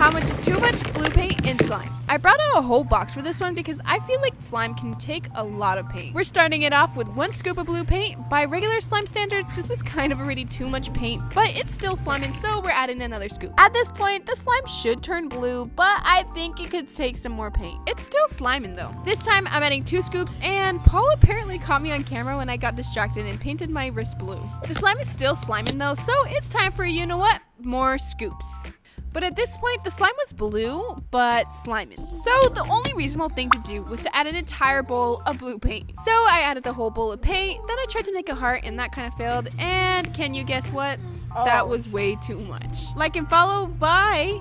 How much is too much blue paint and slime? I brought out a whole box for this one because I feel like slime can take a lot of paint. We're starting it off with one scoop of blue paint. By regular slime standards, this is kind of already too much paint, but it's still sliming, so we're adding another scoop. At this point, the slime should turn blue, but I think it could take some more paint. It's still sliming though. This time I'm adding two scoops, and Paul apparently caught me on camera when I got distracted and painted my wrist blue. The slime is still sliming though, so it's time for, you know what, more scoops. But at this point, the slime was blue, but sliming. So the only reasonable thing to do was to add an entire bowl of blue paint. So I added the whole bowl of paint, then I tried to make a heart and that kind of failed. And can you guess what? That oh. was way too much. Like and follow, bye!